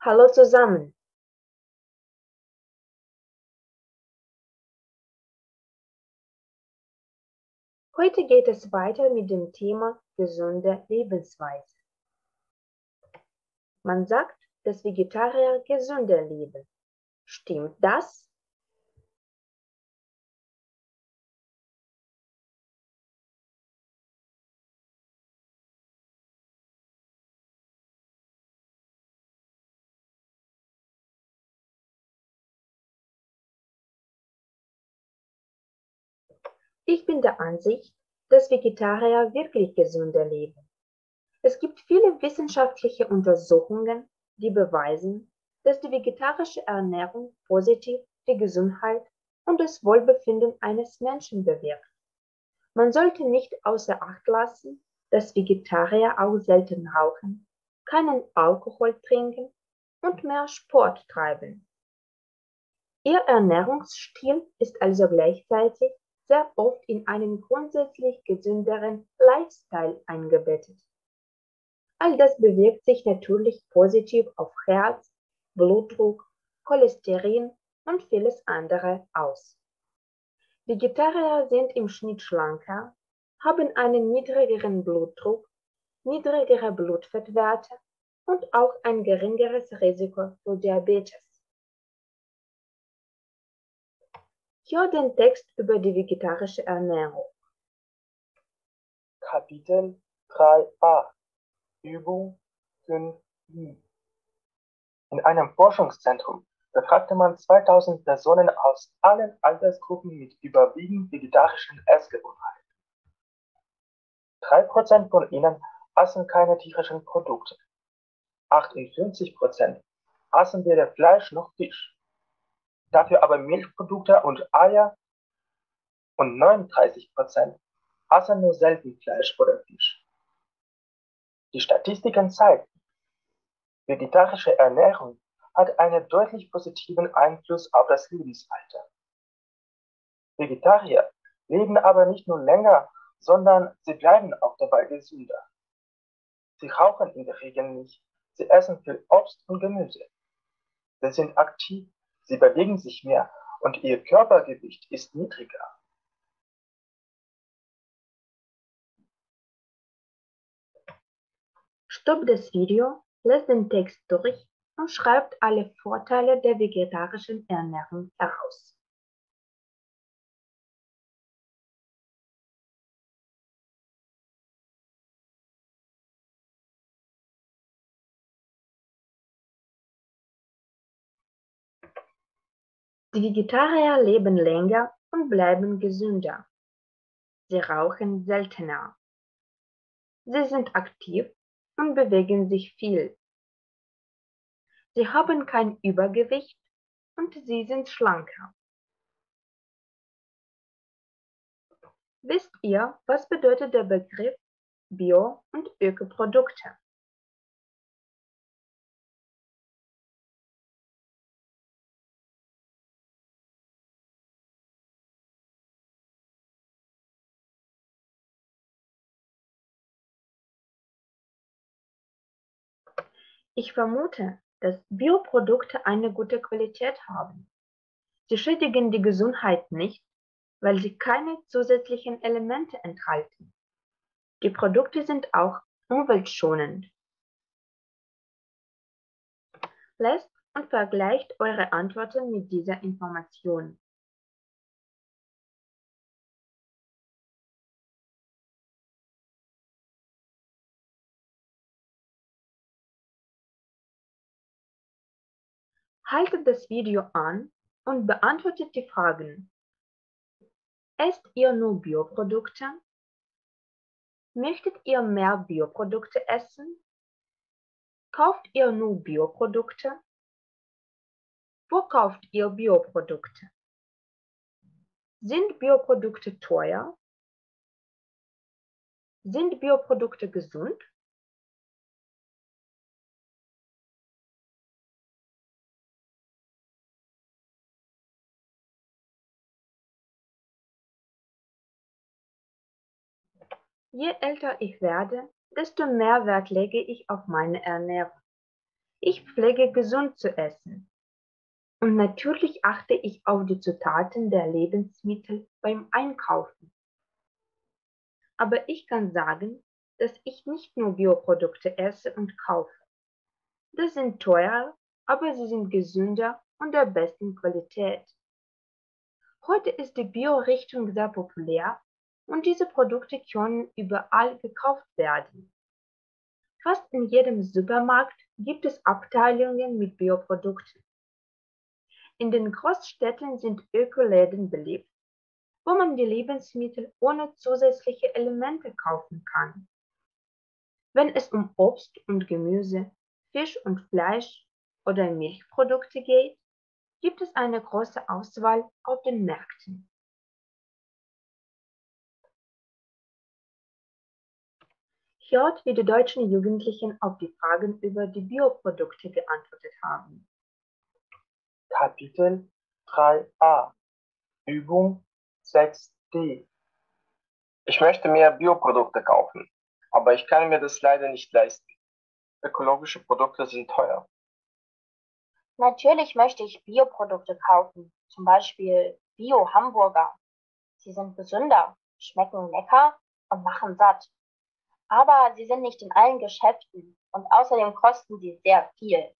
Hallo zusammen! Heute geht es weiter mit dem Thema gesunde Lebensweise. Man sagt, dass Vegetarier gesünder leben. Stimmt das? Ich bin der Ansicht, dass Vegetarier wirklich gesünder leben. Es gibt viele wissenschaftliche Untersuchungen, die beweisen, dass die vegetarische Ernährung positiv die Gesundheit und das Wohlbefinden eines Menschen bewirkt. Man sollte nicht außer Acht lassen, dass Vegetarier auch selten rauchen, keinen Alkohol trinken und mehr Sport treiben. Ihr Ernährungsstil ist also gleichzeitig sehr oft in einen grundsätzlich gesünderen Lifestyle eingebettet. All das bewirkt sich natürlich positiv auf Herz, Blutdruck, Cholesterin und vieles andere aus. Vegetarier sind im Schnitt schlanker, haben einen niedrigeren Blutdruck, niedrigere Blutfettwerte und auch ein geringeres Risiko für Diabetes. Hier den Text über die vegetarische Ernährung. Kapitel 3a Übung 5i In einem Forschungszentrum befragte man 2000 Personen aus allen Altersgruppen mit überwiegend vegetarischen Essgewohnheiten. 3% von ihnen aßen keine tierischen Produkte. 58% aßen weder Fleisch noch Fisch dafür aber Milchprodukte und Eier und 39 Prozent aßen nur selten Fleisch oder Fisch. Die Statistiken zeigen, vegetarische Ernährung hat einen deutlich positiven Einfluss auf das Lebensalter. Vegetarier leben aber nicht nur länger, sondern sie bleiben auch dabei gesünder. Sie rauchen in der Regel nicht, sie essen viel Obst und Gemüse. Sie sind aktiv Sie bewegen sich mehr und ihr Körpergewicht ist niedriger. Stopp das Video, lässt den Text durch und schreibt alle Vorteile der vegetarischen Ernährung heraus. Vegetarier leben länger und bleiben gesünder. Sie rauchen seltener. Sie sind aktiv und bewegen sich viel. Sie haben kein Übergewicht und sie sind schlanker. Wisst ihr, was bedeutet der Begriff Bio- und Ökoprodukte? Ich vermute, dass Bioprodukte eine gute Qualität haben. Sie schädigen die Gesundheit nicht, weil sie keine zusätzlichen Elemente enthalten. Die Produkte sind auch umweltschonend. Lest und vergleicht eure Antworten mit dieser Information. Haltet das Video an und beantwortet die Fragen. Esst ihr nur Bioprodukte? Möchtet ihr mehr Bioprodukte essen? Kauft ihr nur Bioprodukte? Wo kauft ihr Bioprodukte? Sind Bioprodukte teuer? Sind Bioprodukte gesund? Je älter ich werde, desto mehr Wert lege ich auf meine Ernährung. Ich pflege gesund zu essen. Und natürlich achte ich auf die Zutaten der Lebensmittel beim Einkaufen. Aber ich kann sagen, dass ich nicht nur Bioprodukte esse und kaufe. Das sind teurer, aber sie sind gesünder und der besten Qualität. Heute ist die Bio-Richtung sehr populär und diese Produkte können überall gekauft werden. Fast in jedem Supermarkt gibt es Abteilungen mit Bioprodukten. In den Großstädten sind Ökoläden beliebt, wo man die Lebensmittel ohne zusätzliche Elemente kaufen kann. Wenn es um Obst und Gemüse, Fisch und Fleisch oder Milchprodukte geht, gibt es eine große Auswahl auf den Märkten. Hört, wie die deutschen Jugendlichen auf die Fragen über die Bioprodukte geantwortet haben. Kapitel 3a Übung 6d Ich möchte mehr Bioprodukte kaufen, aber ich kann mir das leider nicht leisten. Ökologische Produkte sind teuer. Natürlich möchte ich Bioprodukte kaufen, zum Beispiel Bio-Hamburger. Sie sind gesünder, schmecken lecker und machen satt. Aber sie sind nicht in allen Geschäften und außerdem kosten sie sehr viel.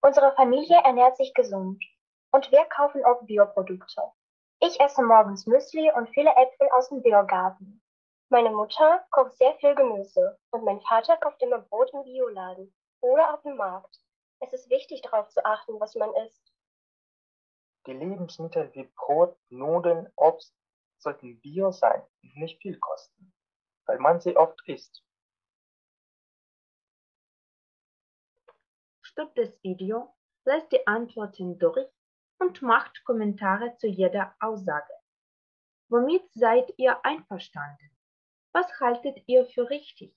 Unsere Familie ernährt sich gesund und wir kaufen oft Bioprodukte. Ich esse morgens Müsli und viele Äpfel aus dem Biogarten. Meine Mutter kocht sehr viel Gemüse und mein Vater kauft immer Brot im Bioladen oder auf dem Markt. Es ist wichtig, darauf zu achten, was man isst. Die Lebensmittel wie Brot, Nudeln, Obst sollten bio sein und nicht viel kosten, weil man sie oft isst. Stoppt das Video, lässt die Antworten durch und macht Kommentare zu jeder Aussage. Womit seid ihr einverstanden? Was haltet ihr für richtig?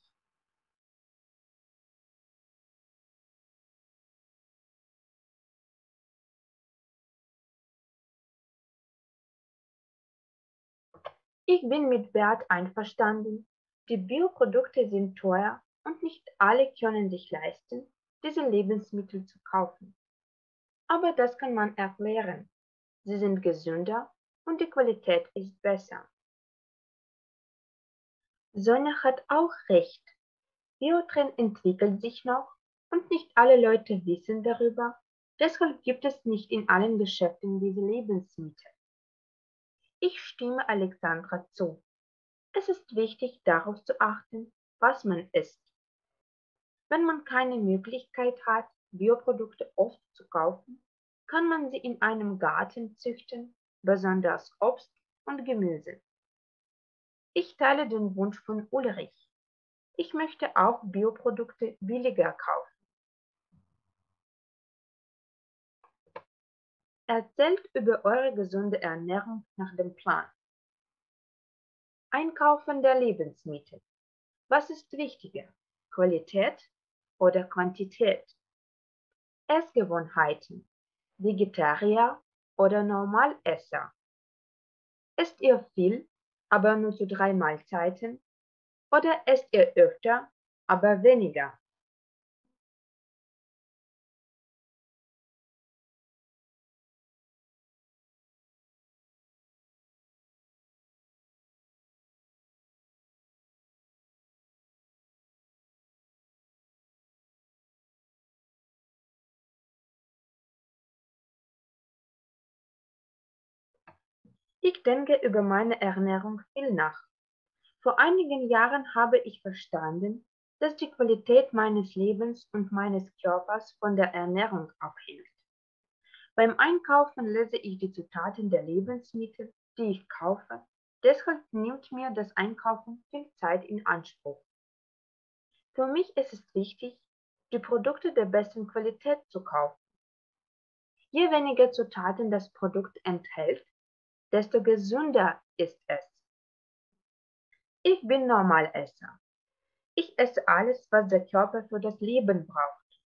Ich bin mit Bert einverstanden. Die Bioprodukte sind teuer und nicht alle können sich leisten, diese Lebensmittel zu kaufen. Aber das kann man erklären. Sie sind gesünder und die Qualität ist besser. Sonja hat auch recht. Biotrend entwickelt sich noch und nicht alle Leute wissen darüber. Deshalb gibt es nicht in allen Geschäften diese Lebensmittel. Ich stimme Alexandra zu. Es ist wichtig, darauf zu achten, was man isst. Wenn man keine Möglichkeit hat, Bioprodukte oft zu kaufen, kann man sie in einem Garten züchten, besonders Obst und Gemüse. Ich teile den Wunsch von Ulrich. Ich möchte auch Bioprodukte billiger kaufen. Erzählt über eure gesunde Ernährung nach dem Plan. Einkaufen der Lebensmittel. Was ist wichtiger? Qualität oder Quantität. Essgewohnheiten, Vegetarier oder Normalesser. Esst ihr viel, aber nur zu drei Mahlzeiten? Oder esst ihr öfter, aber weniger? Ich denke über meine Ernährung viel nach. Vor einigen Jahren habe ich verstanden, dass die Qualität meines Lebens und meines Körpers von der Ernährung abhängt. Beim Einkaufen lese ich die Zutaten der Lebensmittel, die ich kaufe, deshalb nimmt mir das Einkaufen viel Zeit in Anspruch. Für mich ist es wichtig, die Produkte der besten Qualität zu kaufen. Je weniger Zutaten das Produkt enthält, desto gesünder ist es. Ich bin Normalesser. Ich esse alles, was der Körper für das Leben braucht.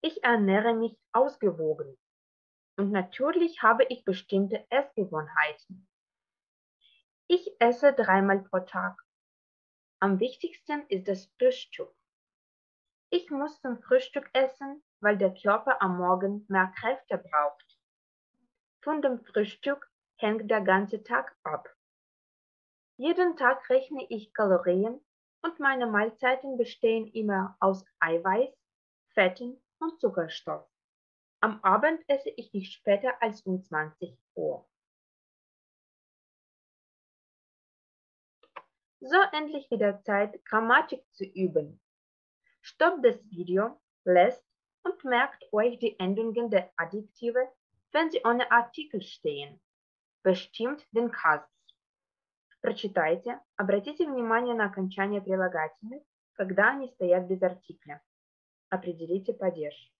Ich ernähre mich ausgewogen. Und natürlich habe ich bestimmte Essgewohnheiten. Ich esse dreimal pro Tag. Am wichtigsten ist das Frühstück. Ich muss zum Frühstück essen, weil der Körper am Morgen mehr Kräfte braucht. Von dem Frühstück hängt der ganze Tag ab. Jeden Tag rechne ich Kalorien und meine Mahlzeiten bestehen immer aus Eiweiß, Fetten und Zuckerstoff. Am Abend esse ich nicht später als um 20 Uhr. So endlich wieder Zeit, Grammatik zu üben. Stoppt das Video, lässt und merkt euch die Endungen der Adjektive, wenn sie ohne Artikel стehen. Bestimmt den Kasus. Прочитайте, обратите внимание на окончание прилагательных, когда они стоят без артикля. Определите падеж.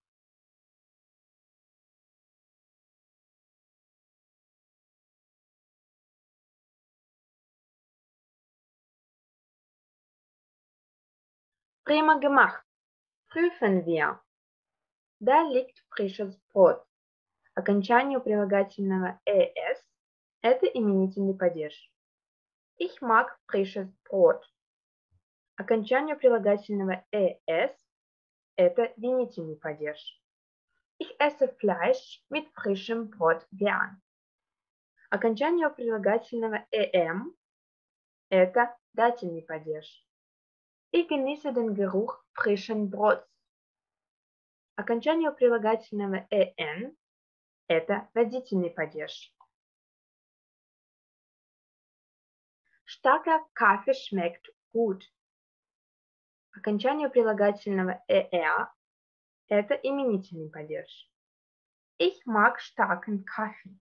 Prima gemacht. Prüfen wir. Da liegt frisches Brot. Окончанию прилагательного «es» – это именительный падеж. Ich mag frisches Brot. Окончанию прилагательного «es» – это винительный падеж. Ich esse Fleisch mit frischem Brot gern. Окончанию прилагательного «em» – это дательный падеж. Ich genieße den Geruch frischen Brots. Окончание прилагательного «en» – это родительный падеж. Starker Kaffee schmeckt gut. Окончание прилагательного «er» – это именительный падеж. Ich mag starken Kaffee.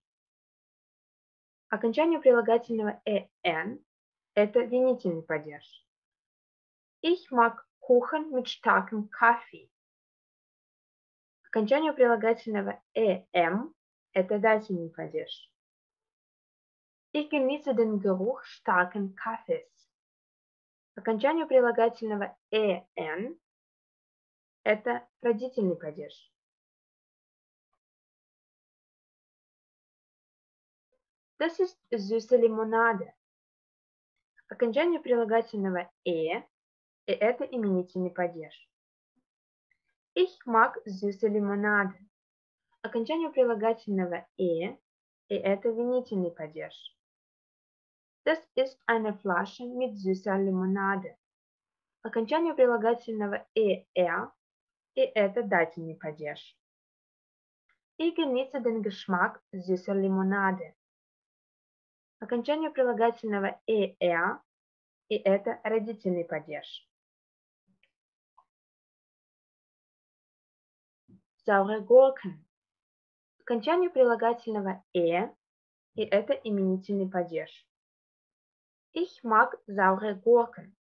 Окончание прилагательного «en» – это винительный падеж. Ich mag Kuchen mit starkem Kaffee. Окончание прилагательного «em» – это дательный падеж. Ich genieße den Geruch starken Kaffees. Окончание прилагательного «en» – это родительный падеж. Das ist süße Limonade. Окончание прилагательного «e» и это именительный падеж. Ich mag süße Limonade. Окончание прилагательного «e» и это винительный падеж. Das ist eine Flasche mit süßer Limonade. Окончание прилагательного «er» и это дательный падеж. Ich genieße den Geschmack süßer Limonade. Окончание прилагательного «er» и это родительный падеж. Saure Gurken. Окончание прилагательного «э» и это именительный падеж. Ich mag saure Gurken.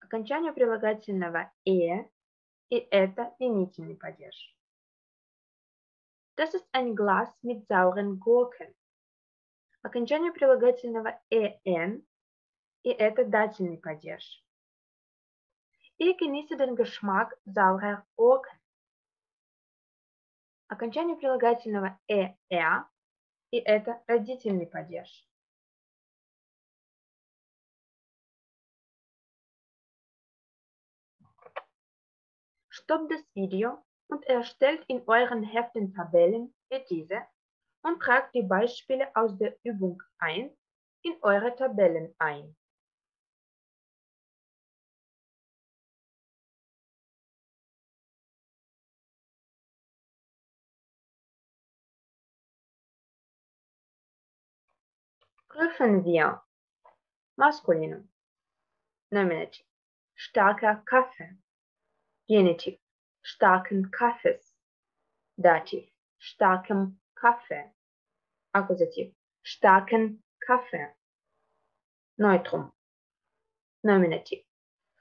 Окончание прилагательного «э» и это именительный падеж. Das ist ein Glas mit sauren Gurken. Окончание прилагательного «en» и это дательный падеж. Ich genieße den Geschmack saurer Gurken. Окончание прилагательного «er» и это родительный падеж. Stoppt das Video und erstellt in euren Heften Tabellen wie diese und tragt die Beispiele aus der Übung 1 in eure Tabellen ein. Prüfen wir. Maskulinum. Nominativ. Starker Kaffee. Genitiv. Starken Kaffees. Dativ. Starkem Kaffee. Akkusativ. Starken Kaffee. Neutrum. Nominativ.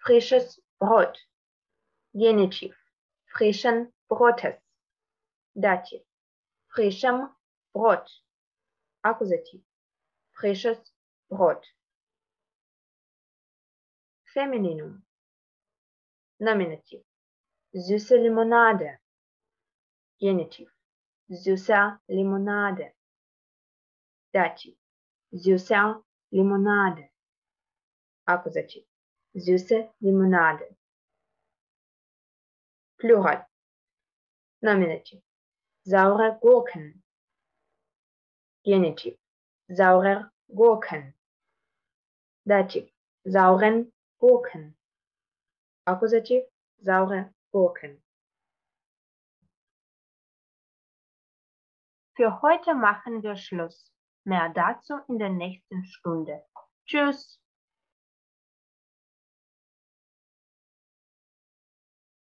Frisches Brot. Genitiv. Frischen Brotes. Dativ. Frischem Brot. Akkusativ frisches Brot. Femininum. Nominativ. Süße Limonade. Genitiv. Süßer Limonade. Dativ. Süßer Limonade. Akkusativ. Süße Limonade. Plural. Nominativ. Saure Gurken. Genitiv. Saurer Gurken. Dativ. Sauren Gurken. Akkusativ. Saure Gurken. Für heute machen wir Schluss. Mehr dazu in der nächsten Stunde. Tschüss.